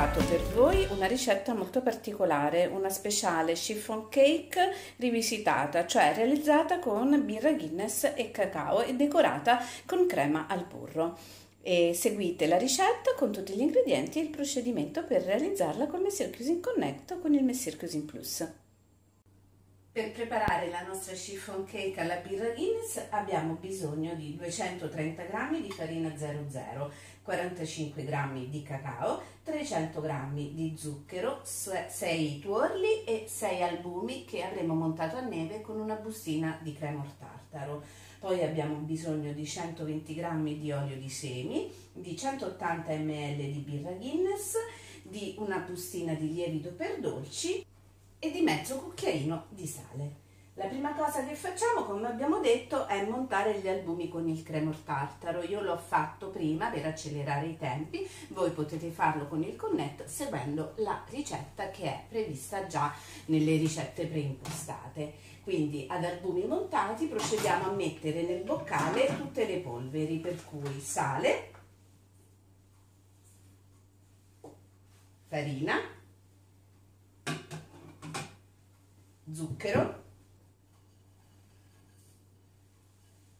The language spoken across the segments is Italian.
preparato per voi una ricetta molto particolare, una speciale chiffon cake rivisitata, cioè realizzata con birra Guinness e cacao e decorata con crema al burro. E seguite la ricetta con tutti gli ingredienti e il procedimento per realizzarla con Messier Cuisine Connect con il Messier Cuisine Plus. Per preparare la nostra chiffon cake alla birra Guinness abbiamo bisogno di 230 g di farina 00, 45 g di cacao, 300 g di zucchero, 6 tuorli e 6 albumi che avremo montato a neve con una bustina di crema tartaro. Poi abbiamo bisogno di 120 g di olio di semi, di 180 ml di birra Guinness, di una bustina di lievito per dolci e di mezzo cucchiaino di sale. La prima cosa che facciamo, come abbiamo detto, è montare gli albumi con il cremor tartaro. Io l'ho fatto prima per accelerare i tempi, voi potete farlo con il connetto seguendo la ricetta che è prevista già nelle ricette preimpostate. Quindi ad albumi montati procediamo a mettere nel boccale tutte le polveri, per cui sale, farina, zucchero,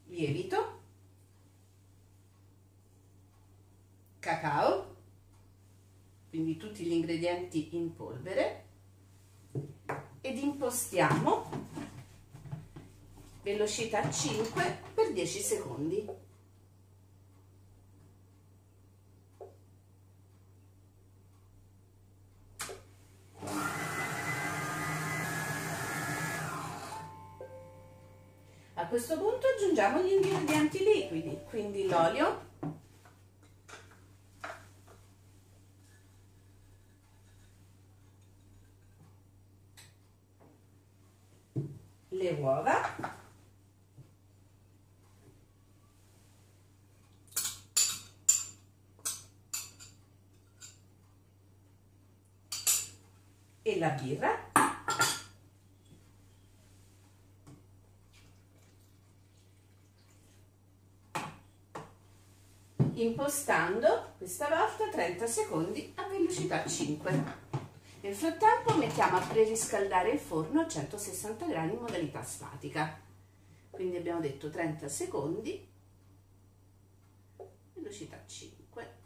lievito, cacao, quindi tutti gli ingredienti in polvere ed impostiamo velocità 5 per 10 secondi. Questo punto aggiungiamo gli ingredienti liquidi, quindi l'olio, le uova, e la birra impostando questa volta 30 secondi a velocità 5. Nel frattempo mettiamo a preriscaldare il forno a 160 gradi in modalità statica. Quindi abbiamo detto 30 secondi, velocità 5.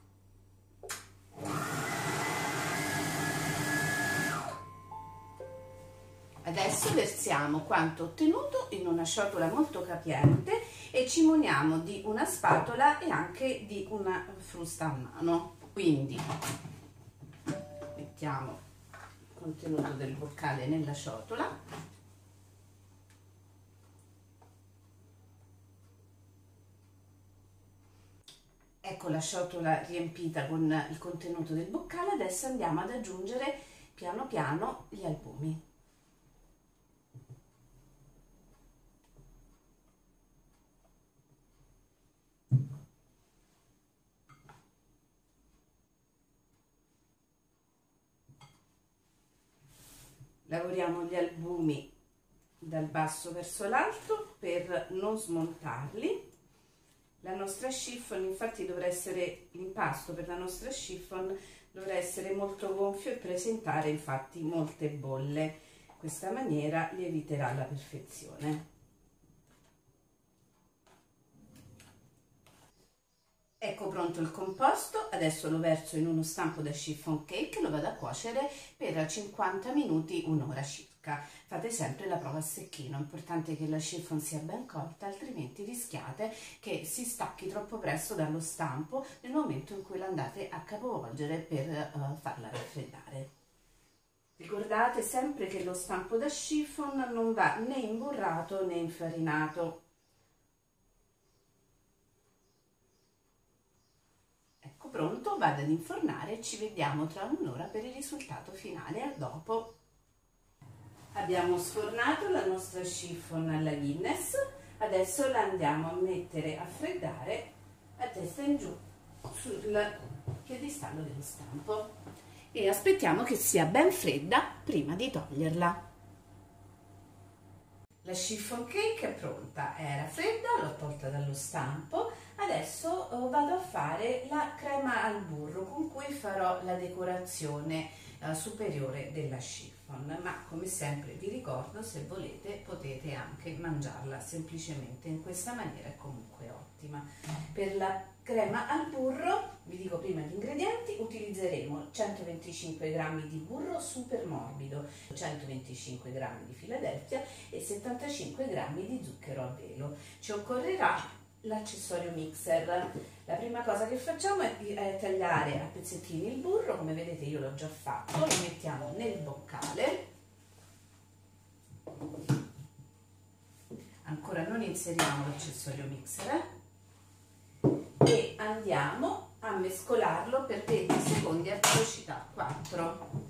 Adesso versiamo quanto ottenuto in una ciotola molto capiente e ci muniamo di una spatola e anche di una frusta a mano. Quindi mettiamo il contenuto del boccale nella ciotola. Ecco la ciotola riempita con il contenuto del boccale, adesso andiamo ad aggiungere piano piano gli albumi. Lavoriamo gli albumi dal basso verso l'alto per non smontarli. La nostra chiffon infatti dovrà essere l'impasto per la nostra chiffon dovrà essere molto gonfio e presentare infatti molte bolle. Questa maniera li eviterà la perfezione Ecco pronto il composto, adesso lo verso in uno stampo da chiffon cake e lo vado a cuocere per 50 minuti, un'ora circa. Fate sempre la prova a secchino, è importante che la chiffon sia ben cotta, altrimenti rischiate che si stacchi troppo presto dallo stampo nel momento in cui l'andate a capovolgere per uh, farla raffreddare. Ricordate sempre che lo stampo da chiffon non va né imburrato né infarinato, pronto, vado ad infornare e ci vediamo tra un'ora per il risultato finale. A dopo! Abbiamo sfornato la nostra chiffon alla Guinness, adesso la andiamo a mettere a freddare a testa in giù sul piedistallo dello stampo e aspettiamo che sia ben fredda prima di toglierla. La chiffon cake è pronta, era fredda, l'ho tolta dallo stampo, Adesso uh, vado a fare la crema al burro con cui farò la decorazione uh, superiore della chiffon, ma come sempre vi ricordo se volete potete anche mangiarla semplicemente in questa maniera è comunque ottima. Per la crema al burro, vi dico prima gli ingredienti, utilizzeremo 125 g di burro super morbido, 125 g di Philadelphia e 75 g di zucchero a velo. Ci occorrerà l'accessorio mixer. La prima cosa che facciamo è, è, tagliare a pezzettini il burro, come vedete io l'ho già fatto, lo mettiamo nel boccale. Ancora non inseriamo l'accessorio mixer eh? e andiamo a mescolarlo per 20 secondi a velocità 4.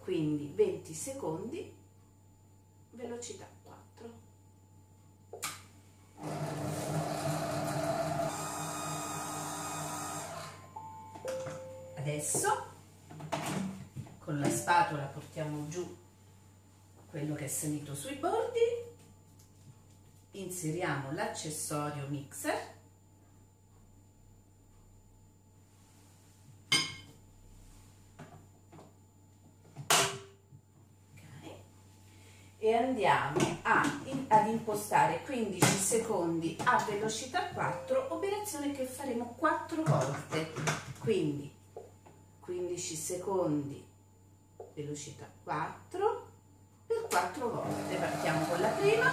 Quindi 20 secondi velocità 4. Adesso. Con la spatola portiamo giù quello che è salito sui bordi. Inseriamo l'accessorio mixer. E andiamo a, ad impostare 15 secondi a velocità 4 operazione che faremo 4 volte. Quindi 15 secondi, velocità 4, per 4 volte. Partiamo con la prima.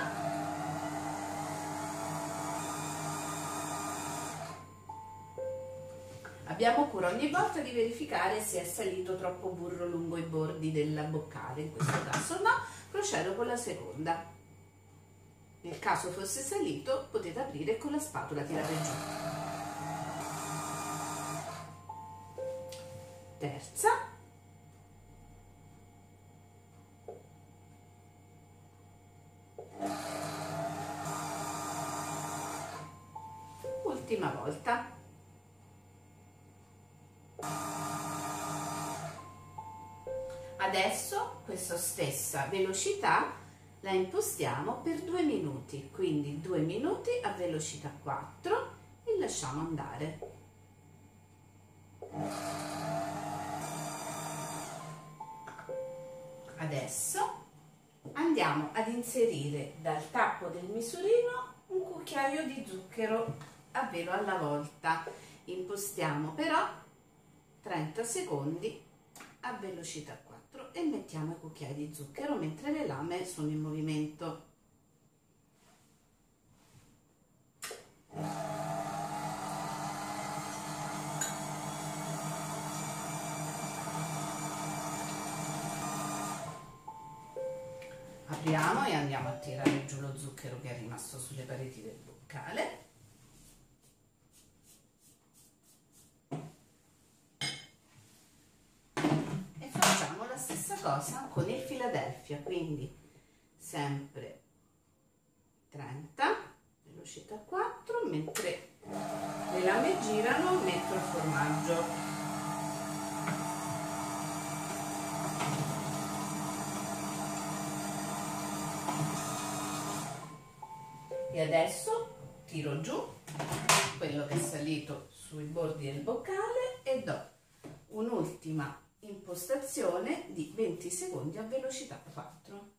Abbiamo cura ogni volta di verificare se è salito troppo burro lungo i bordi della boccale, in questo caso no, procedo con la seconda. Nel caso fosse salito potete aprire con la spatola tirare giù. Terza. Ultima volta. Adesso questa stessa velocità la impostiamo per due minuti quindi due minuti a velocità 4 e lasciamo andare Adesso andiamo ad inserire dal tappo del misurino un cucchiaio di zucchero a velo alla volta. Impostiamo però 30 secondi a velocità 4 e mettiamo i cucchiai di zucchero mentre le lame sono in movimento. Apriamo e andiamo a tirare giù lo zucchero che è rimasto sulle pareti del boccale. E facciamo la stessa cosa con il Philadelphia quindi sempre 30 velocità 4 mentre le lame girano metto il formaggio e adesso tiro giù quello che è salito sui bordi del boccale e do un'ultima impostazione di 20 secondi a velocità 4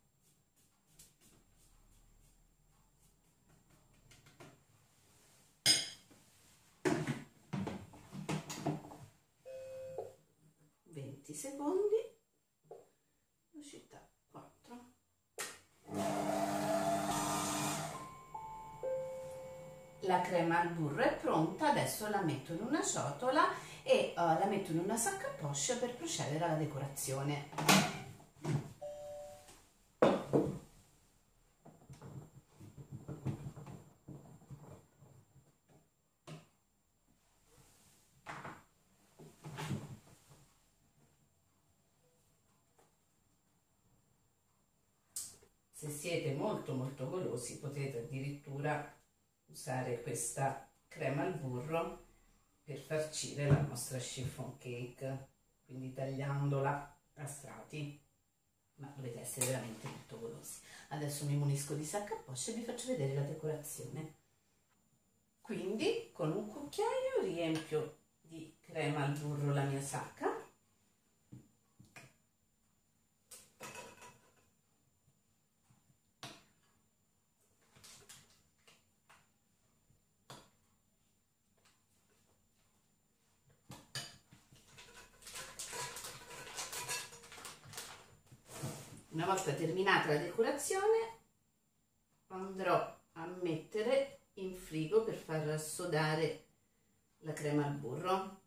20 secondi crema al burro è pronta, adesso la metto in una ciotola e uh, la metto in una sacca poche per procedere alla decorazione. Se siete molto molto golosi potete addirittura usare questa crema al burro per farcire la nostra chiffon cake quindi tagliandola a strati. Ma dovete essere veramente molto golosi. Adesso mi munisco di sacca a poche e vi faccio vedere la decorazione. Quindi con un cucchiaio riempio di crema al burro la mia sacca. Una volta terminata la decorazione andrò a mettere in frigo per far sodare la crema al burro.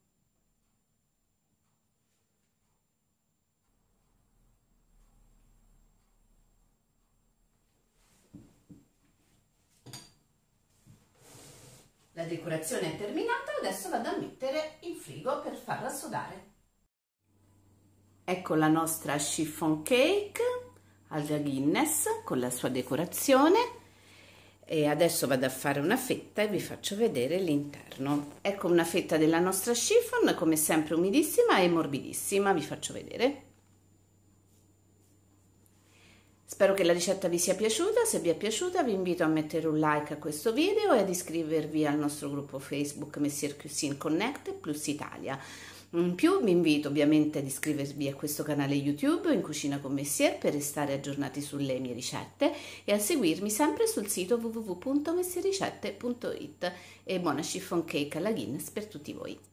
La decorazione è terminata, adesso vado a mettere in frigo per farla sodare. Ecco la nostra chiffon cake alla Guinness con la sua decorazione e adesso vado a fare una fetta e vi faccio vedere l'interno. Ecco una fetta della nostra chiffon, come sempre umidissima e morbidissima, vi faccio vedere. Spero che la ricetta vi sia piaciuta, se vi è piaciuta vi invito a mettere un like a questo video e ad iscrivervi al nostro gruppo Facebook Messier Cuisine Connect Plus Italia. In più vi invito ovviamente ad iscrivervi a questo canale YouTube in Cucina con Messier per restare aggiornati sulle mie ricette e a seguirmi sempre sul sito www.messiericette.it e buona chiffon cake alla Guinness per tutti voi.